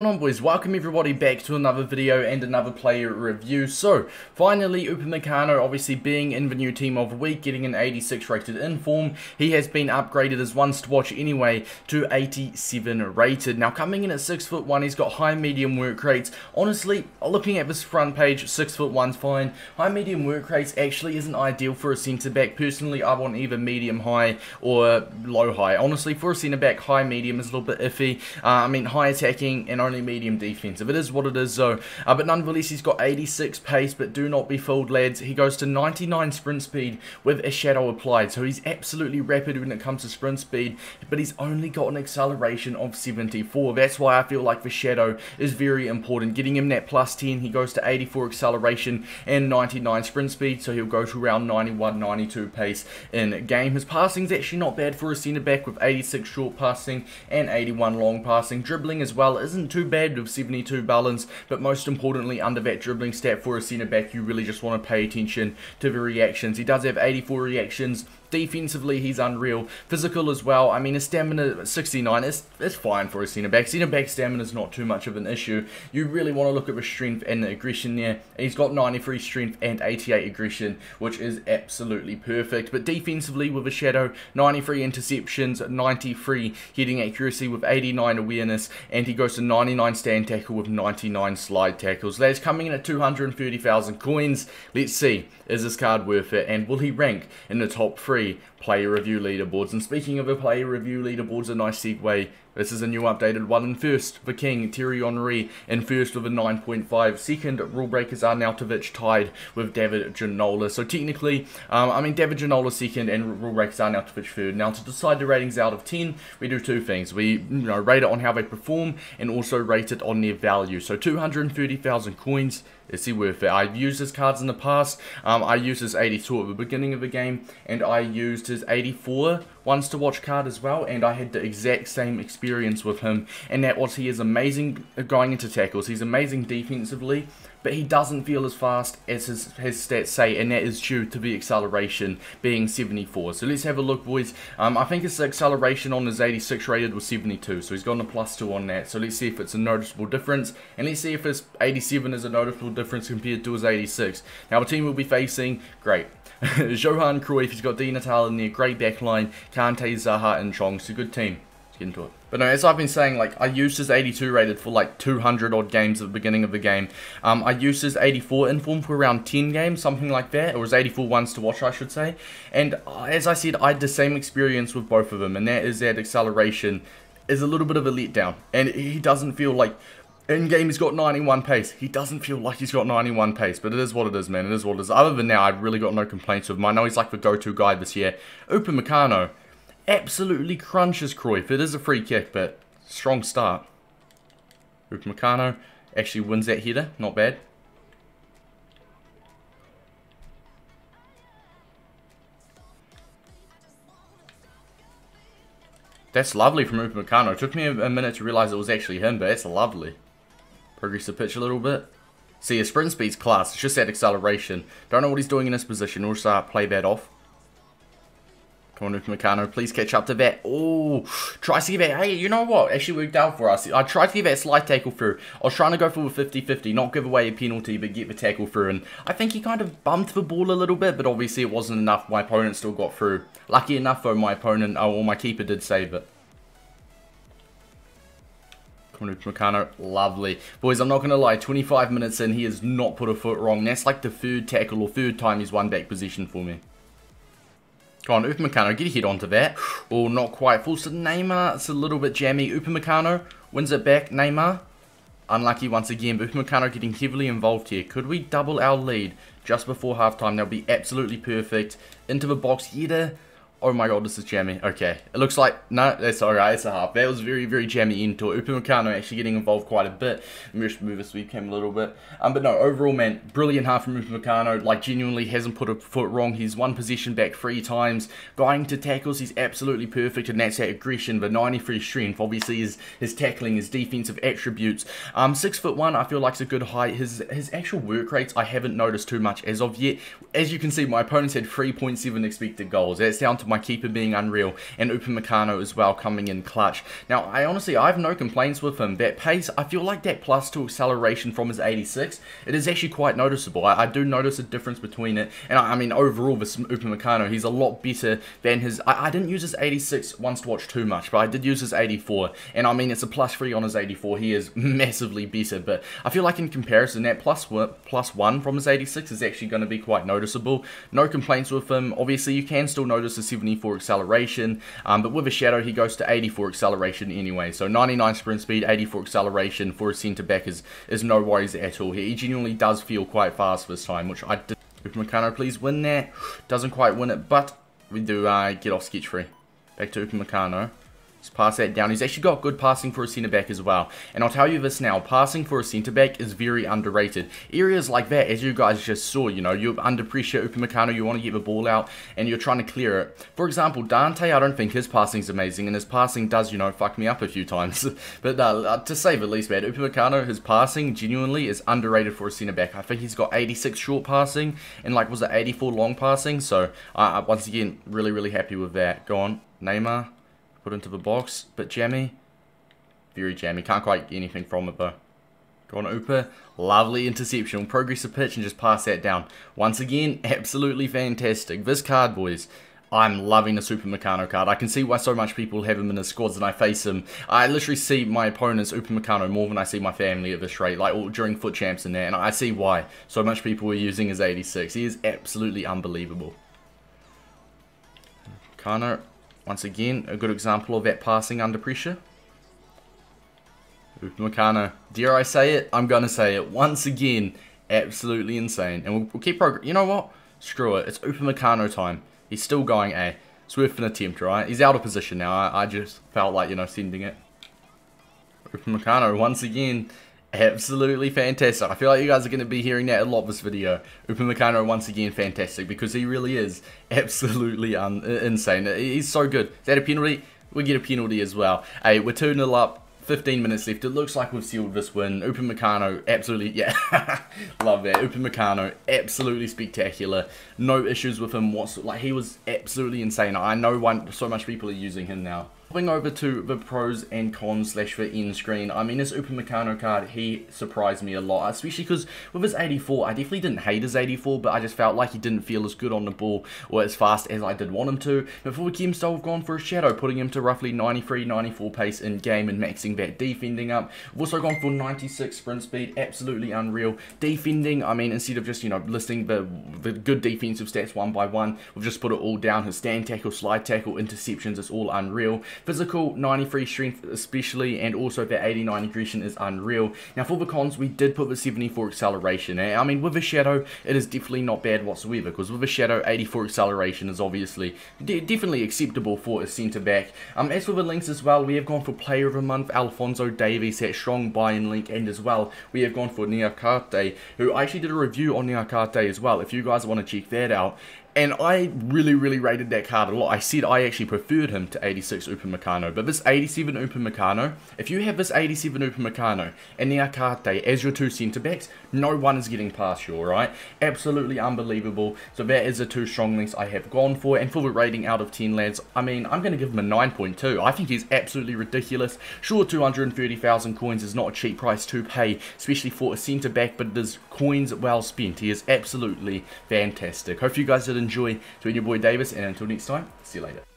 on boys, welcome everybody back to another video and another player review. So, finally Upamecano obviously being in the new team of the week, getting an 86 rated in form, He has been upgraded as ones to watch anyway to 87 rated. Now coming in at 6 foot 1, he's got high medium work rates. Honestly, looking at this front page, 6 foot 1's fine. High medium work rates actually isn't ideal for a centre back. Personally, I want either medium high or low high. Honestly, for a centre back, high medium is a little bit iffy. Uh, I mean, high attacking and only medium defensive. It is what it is though. Uh, but nonetheless, he's got 86 pace, but do not be fooled, lads. He goes to 99 sprint speed with a shadow applied. So he's absolutely rapid when it comes to sprint speed, but he's only got an acceleration of 74. That's why I feel like the shadow is very important. Getting him that plus 10, he goes to 84 acceleration and 99 sprint speed, so he'll go to around 91, 92 pace in game. His passing is actually not bad for a centre back with 86 short passing and 81 long passing. Dribbling as well isn't too bad with 72 balance, but most importantly, under that dribbling stat for a centre back, you really just want to pay attention to the reactions. He does have 84 reactions, Defensively, he's unreal. Physical as well. I mean, his stamina 69 is it's fine for a centre back. Centre back stamina is not too much of an issue. You really want to look at the strength and the aggression there. He's got 93 strength and 88 aggression, which is absolutely perfect. But defensively, with a shadow, 93 interceptions, 93 hitting accuracy with 89 awareness, and he goes to 99 stand tackle with 99 slide tackles. That's coming in at 230,000 coins. Let's see, is this card worth it, and will he rank in the top three? Free player review leaderboards. And speaking of a player review leaderboards, a nice segue. This is a new updated one. In first, the King, Thierry Henry, in first with a 9.5. Second, rule breakers are now Arnautovic tied with David Ginola. So technically, um, I mean, David Ginola second and rule breakers are now Arnautovic third. Now, to decide the ratings out of 10, we do two things. We you know rate it on how they perform and also rate it on their value. So 230,000 coins is he worth it? I've used his cards in the past. Um, I used his 82 at the beginning of the game, and I used his 84 ones to watch card as well, and I had the exact same experience with him, and that was he is amazing going into tackles. He's amazing defensively, but he doesn't feel as fast as his, his stats say, and that is due to the acceleration being 74. So let's have a look, boys. Um, I think his acceleration on his 86 rated was 72, so he's got a plus 2 on that. So let's see if it's a noticeable difference, and let's see if his 87 is a noticeable difference compared to his 86. Now, the team will be facing, great, Johan Cruyff, he's got Di Natale in there, great backline, Kante, Zaha, and Chong. It's a good team. Let's get into it. But no, as I've been saying, like, I used his 82 rated for like 200 odd games at the beginning of the game. Um, I used his 84 inform for around 10 games, something like that. Or was 84 ones to watch, I should say. And uh, as I said, I had the same experience with both of them. And that is that acceleration is a little bit of a letdown. And he doesn't feel like in game, he's got 91 pace. He doesn't feel like he's got 91 pace, but it is what it is, man. It is what it is. Other than that, I've really got no complaints with him. I know he's like the go-to guy this year. Upamecano absolutely crunches Cruyff. It is a free kick, but strong start. Upamecano actually wins that header. Not bad. That's lovely from Upamecano. It took me a minute to realize it was actually him, but that's lovely. Progress the pitch a little bit. See, his sprint speed's class. It's just that acceleration. Don't know what he's doing in this position. We'll start uh, play that off. Come on, Upamecano, please catch up to that. Oh, tries to give it. Hey, you know what? Actually worked out for us. I tried to give that slide tackle through. I was trying to go for a 50-50, not give away a penalty, but get the tackle through. And I think he kind of bumped the ball a little bit, but obviously it wasn't enough. My opponent still got through. Lucky enough, though, my opponent, uh, oh, or my keeper did save it. Upamecano, lovely. Boys, I'm not going to lie, 25 minutes in, he has not put a foot wrong. That's like the third tackle or third time he's won back position for me. Come on, Upamecano, get a hit onto that. Oh, not quite full. So Neymar, it's a little bit jammy. Upamecano wins it back. Neymar, unlucky once again. But Upamecano getting heavily involved here. Could we double our lead just before halftime? That would be absolutely perfect. Into the box, here. Oh my god, this is jammy. Okay. It looks like... No, that's alright. It's a half. That was very, very jammy into it. Upamecano actually getting involved quite a bit. Just move this sweep cam a little bit. Um, But no, overall, man, brilliant half from Upamecano. Like, genuinely hasn't put a foot wrong. He's one possession back three times. Going to tackles, he's absolutely perfect. And that's that aggression, the 93 strength. Obviously, his, his tackling, his defensive attributes. Um, Six foot one, I feel like it's a good height. His, his actual work rates, I haven't noticed too much as of yet. As you can see, my opponent's had 3.7 expected goals. That's down to my keeper being unreal, and Upamecano as well coming in clutch. Now, I honestly, I have no complaints with him. That pace, I feel like that plus 2 acceleration from his 86, it is actually quite noticeable. I, I do notice a difference between it, and I, I mean, overall, this Upamecano, he's a lot better than his, I, I didn't use his 86 once to watch too much, but I did use his 84, and I mean, it's a plus 3 on his 84, he is massively better, but I feel like in comparison, that plus, plus 1 from his 86 is actually going to be quite noticeable. No complaints with him. Obviously, you can still notice the 74 acceleration, um, but with a Shadow, he goes to 84 acceleration anyway. So 99 sprint speed, 84 acceleration for a centre back is, is no worries at all. here. He genuinely does feel quite fast this time, which I did. Upamecano, please win that. Doesn't quite win it, but we do uh, get off sketch free. Back to Upamecano. Pass that down. He's actually got good passing for a centre back as well. And I'll tell you this now, passing for a centre back is very underrated. Areas like that, as you guys just saw, you know, you're under pressure, Upamecano, you want to get the ball out, and you're trying to clear it. For example, Dante, I don't think his passing is amazing, and his passing does, you know, fuck me up a few times. but uh, to say the least, man, Upamecano, his passing genuinely is underrated for a centre back. I think he's got 86 short passing, and like, was it 84 long passing? So, uh, once again, really, really happy with that. Go on, Neymar put into the box. But jammy. Very jammy. Can't quite get anything from it though. Go on. Lovely interception. Progress the pitch and just pass that down. Once again, absolutely fantastic. This card, boys. I'm loving the Upamecano card. I can see why so much people have him in their squads and I face him. I literally see my opponents Upamecano more than I see my family at this rate, like all, during FUT Champs and there, and I see why so much people were using his 86. He is absolutely unbelievable. Kano once again, a good example of that passing under pressure. Upamecano, dare I say it? I'm going to say it. Once again, absolutely insane. And we'll, we'll keep progress. You know what? Screw it. It's Upamecano time. He's still going A. It's worth an attempt, right? He's out of position now. I, I just felt like, you know, sending it. Upamecano, once again, absolutely fantastic. I feel like you guys are going to be hearing that a lot this video. Upamecano once again fantastic because he really is absolutely um, un insane. He's so good. Is that a penalty? We get a penalty as well. Hey, we're 2-0 up. 15 minutes left. It looks like we've sealed this win. Upamecano, absolutely, yeah, love that. Upamecano, absolutely spectacular. No issues with him whatsoever. Like, he was absolutely insane. I know one, so much people are using him now. Moving over to the pros and cons slash the end screen, I mean this Upamecano card, he surprised me a lot, especially because with his 84, I definitely didn't hate his 84, but I just felt like he didn't feel as good on the ball or as fast as I did want him to. Before for chem style, we've gone for a Shadow, putting him to roughly 93, 94 pace in game and maxing that defending up. We've also gone for 96 sprint speed, absolutely unreal. Defending, I mean, instead of just, you know, listing the, the good defensive stats one by one, we've just put it all down. His stand tackle, slide tackle, interceptions, it's all unreal. Physical, 93 strength especially, and also that 89 aggression is unreal. Now for the cons, we did put the 74 acceleration. Eh? I mean, with a Shadow, it is definitely not bad whatsoever, because with a Shadow, 84 acceleration is obviously de definitely acceptable for a centre-back. Um, as for the links as well, we have gone for Player of the Month, Alphonso Davies, that strong buy-in link, and as well, we have gone for Niakhaté, who I actually did a review on Niakhaté as well, if you guys want to check that out. And I really, really rated that card a lot. I said I actually preferred him to 86 Upamecano. But this 87 Upamecano, if you have this 87 Upamecano and the Niakhaté as your two centre backs, no one is getting past you, alright? Absolutely unbelievable. So that is the two strong links I have gone for. And for the rating out of 10, lads, I mean, I'm going to give him a 9.2. I think he's absolutely ridiculous. Sure, 230,000 coins is not a cheap price to pay, especially for a centre back, but it is coins well spent. He is absolutely fantastic. Hope you guys did enjoy. Enjoy to your boy Davis, and until next time, see you later.